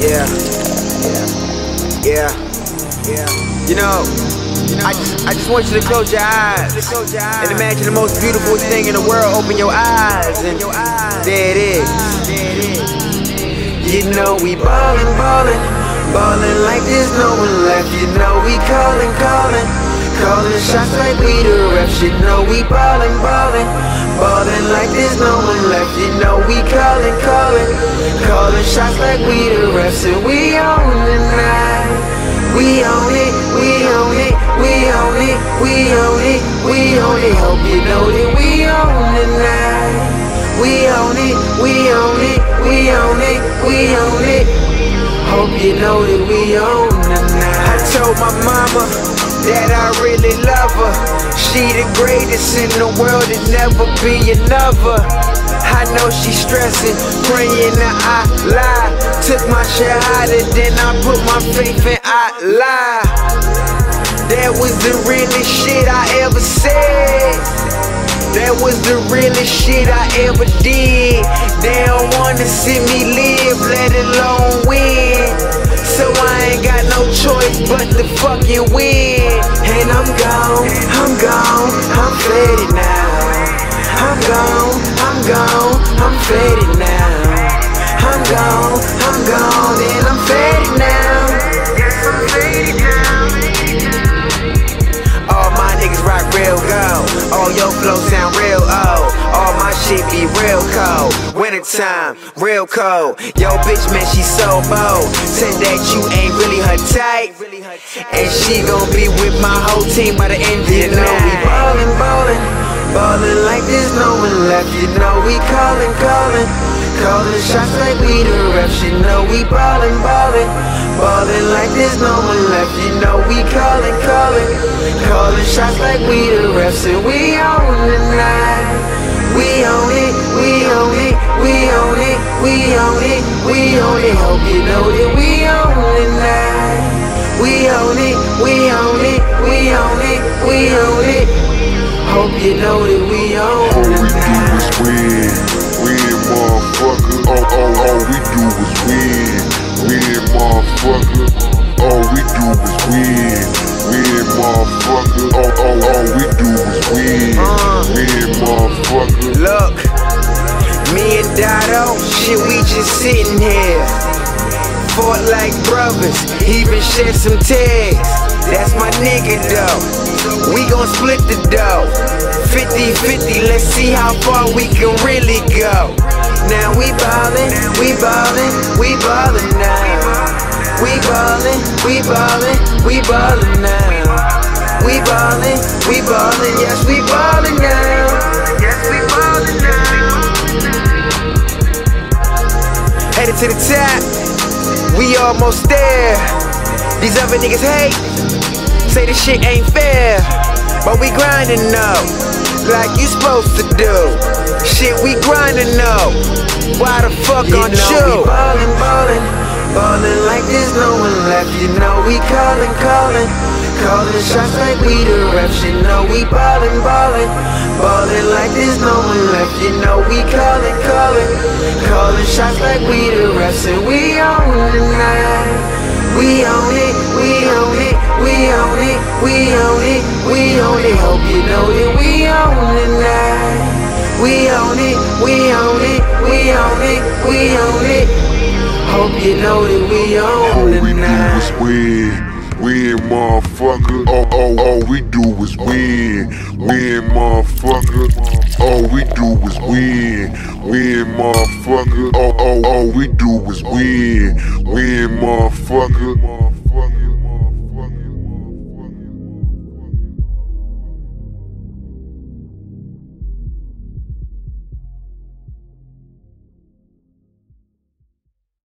Yeah. Yeah. Yeah. Yeah. You know, I just, I just want you to close your eyes and imagine the most beautiful thing in the world. Open your eyes and there it is. You know we ballin', ballin', ballin' like there's no one left. You know we callin', callin', callin' shots like we the refs. You know we ballin', ballin', ballin' like there's no one left. You know we callin', callin', callin' like we the refs, and we own the night. We own it, we own it, we own it, we own it, we own it. Hope you know that we own the night. We own it, we own it, we own it, we own it. Hope you know that we own the night. I told my mama that I really love her. She the greatest in the world, and never be another. I know she stressing, praying that I lie. Took my shahada, then I put my faith in Allah. That was the realest shit I ever said. That was the realest shit I ever did. They don't wanna see me live, let alone win. So I ain't got no choice but to fucking win. Gone, I'm faded now. I'm gone, I'm gone, I'm faded now. I'm gone, I'm gone, and I'm faded now. Yes, I'm faded now. All my niggas rock real gold. All your flows sound real old. Shit be real cold. Wintertime, real cold. Yo, bitch, man, she so bold. Said that you ain't really her type. And she gon' be with my whole team by the end of the night. You know we ballin', ballin', ballin' like there's no one left. You know we callin', callin'. Callin' shots like we the refs, you know we ballin', ballin', ballin' like there's no one left. You know we callin', callin', callin' shots like we the refs, and we own the night. We own it, we own it, we own it, we own it, we own it. Hope you know that we own the night. We own it, we own it, we own it, we own it. Hope you know that Dotto, shit, we just sitting here. Fought like brothers, even shed some tags. That's my nigga though. We gon' split the dough. 50-50, let's see how far we can really go. Now we ballin', we ballin', we ballin' now. We ballin', we ballin', we ballin' now. We ballin', we ballin', yes we ballin' now. To the top, we almost there. These other niggas hate, say this shit ain't fair. But we grindin' though, like you supposed to do. Shit, we grindin' though. Why the fuck You aren't know you? we ballin', ballin', ballin' like there's no one left. You know we callin', callin', callin' shots like we the refs. You know we ballin', ballin', ballin' like there's no one left. You know we callin', callin' shots like we the refs, and we own the night. We own it, we own it, we own it, we own it, we own it. Hope you know that we own the night. We own it, we own it, we own it, we own it. Hope you know that we own the night. Win, motherfucker. All, all, all we do is win, win, motherfucker. All we do is win, win, motherfucker. All, all, all we do is win, win, motherfucker.